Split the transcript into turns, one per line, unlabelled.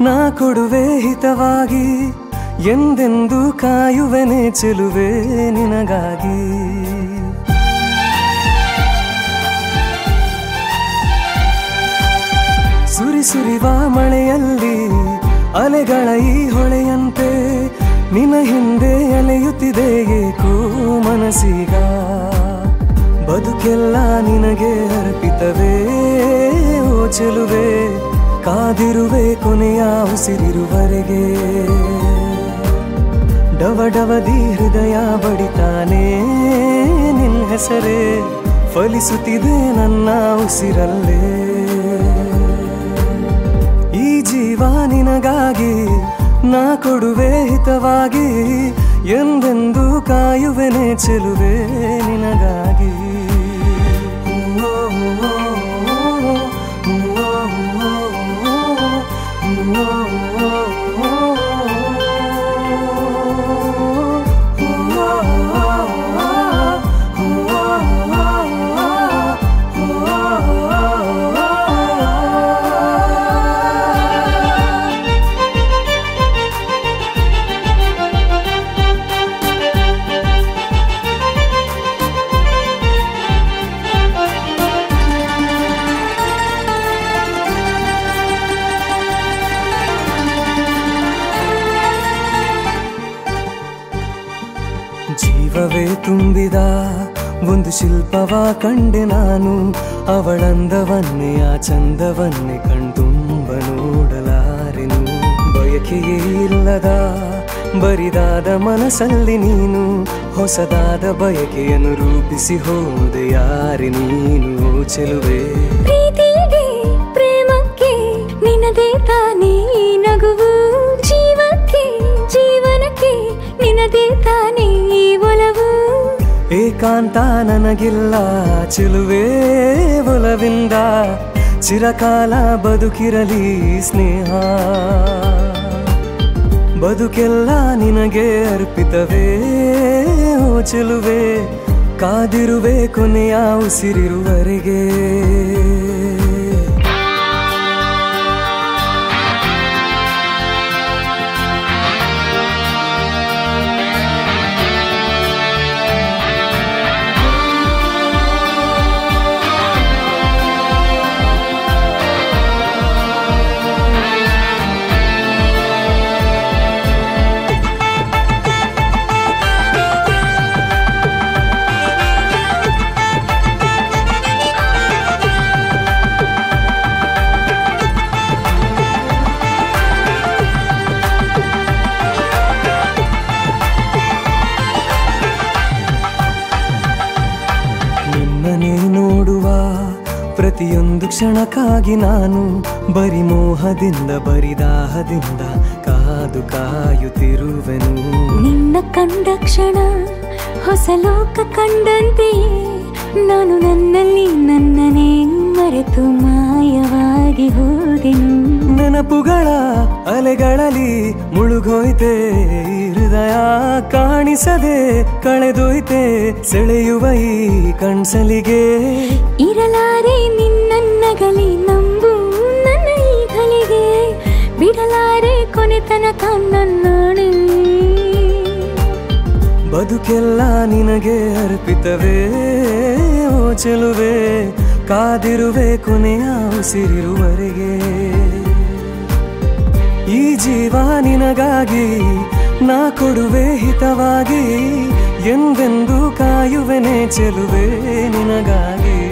ನಾ ಕೊಡುವೆ ಹಿತವಾಗಿ ಎಂದೆಂದು ಕಾಯುವೆನೆ ಚೆಲುವೆ ನಿನಗಾಗಿ. ಸುರಿ ಸುರಿವ ಮಳೆಯಲ್ಲಿ ಅಲೆಗಳ ಈ ಹೊಳೆಯಂತೆ ನಿನ ಹಿಂದೆ ಅಲೆಯುತ್ತಿದೆ ಏಕೋ ಮನಸ್ಸೀಗ. ಬದುಕೆಲ್ಲ ನಿನಗೆ ಅರ್ಪಿತವೇ ಓ ಚೆಲುವೆ. ಕಾದಿರುವೆ ಕೊನೆಯ ಉಸಿರಿರುವರೆಗೆ. ಡವ ಡವದಿ ಹೃದಯ ಬಡಿತಾನೆ ನಿನ್ನ ಹೆಸರೇ, ಫಲಿಸುತ್ತಿದೆ ನನ್ನ ಉಸಿರಲ್ಲೇ. ಈ ಜೀವ ನಿನಗಾಗಿ ನಾ ಕೊಡುವೆ ಹಿತವಾಗಿ, ಎಂದೆಂದು ಕಾಯುವೆನೆ ಚೆಲುವೆ ನಿನಗಾಗಿ. ಜೀವವೇ ತುಂಬಿದ ಒಂದು ಶಿಲ್ಪವ ಕಂಡೆ ನಾನು. ಅವಳಂದವನ್ನೇ, ಆ ಚಂದವನ್ನೇ ಕಣ್ತುಂಬ ನೋಡಲಾರೆನು. ಬಯಕೆಯೇ ಇಲ್ಲದ, ಬರಿದಾದ ಮನಸ್ಸಲ್ಲಿ ನೀನು. ಹೊಸದಾದ ಬಯಕೆಯನ್ನು ರೂಪಿಸಿ ಹೋದೆ ಯಾರೆ ನೀನು ಚೆಲುವೆ.
ಪ್ರೇಮಕ್ಕೆ ನಿನದೇ ತಾನೇ ನಗುವು. ಜೀವಕ್ಕೆ, ಜೀವನಕ್ಕೆ ನಿನದೇ
ಏಕಾಂತ ನನಗಿಲ್ಲ ಚಿಲುವೆ ಒಲವಿಂದ ಚಿರಕಾಲ ಬದುಕಿರಲಿ ಸ್ನೇಹ. ಬದುಕೆಲ್ಲ ನಿನಗೆ ಅರ್ಪಿತವೇ ಓ ಚಿಲುವೆ, ಕಾದಿರುವೆ ಕೊನೆಯ ಉಸಿರಿರುವರೆಗೆ. ಪ್ರತಿಯೊಂದು ಕ್ಷಣಕ್ಕಾಗಿ ನಾನು ಬರಿ ಮೋಹದಿಂದ ಬರಿದಾಹದಿಂದ ಕಾದು ಕಾಯುತ್ತಿರುವೆನು.
ನಿನ್ನ ಕಂಡ ಕ್ಷಣ ಹೊಸ ಲೋಕ ಕಂಡಂತೆಯೇ ನಾನು ನನ್ನಲ್ಲಿ ನನ್ನನೇ ಮರೆತು ಮಾಯವಾಗಿ ಹೋದೆನು.
ನೆನಪುಗಳ ಅಲೆಗಳಲ್ಲಿ ಮುಳುಗೋಯ್ತೆ ಹೃದಯ ಕಾಣಿಸದೆ ಕಳೆದೋಯ್ತೆ ಸೆಳೆಯುವ ಈ ಕಣ್ಸಲಿಗೆ.
ಕೊನೆ ಕಣ್ಣನ್ನಾಣಿ
ಬದುಕೆಲ್ಲ ನಿನಗೆ ಅರ್ಪಿತವೇ, ಓ ಚೆಲುವೆ, ಕಾದಿರುವೆ ಕೊನೆಯ ಉಸಿರಿರುವರೆಗೆ. ಈ ಜೀವ ನಿನಗಾಗಿ ನಾ ಕೊಡುವೆ ಹಿತವಾಗಿ, ಎಂದೆಂದು ಕಾಯುವೆನೆ ಚೆಲುವೆ ನಿನಗಾಗಿ.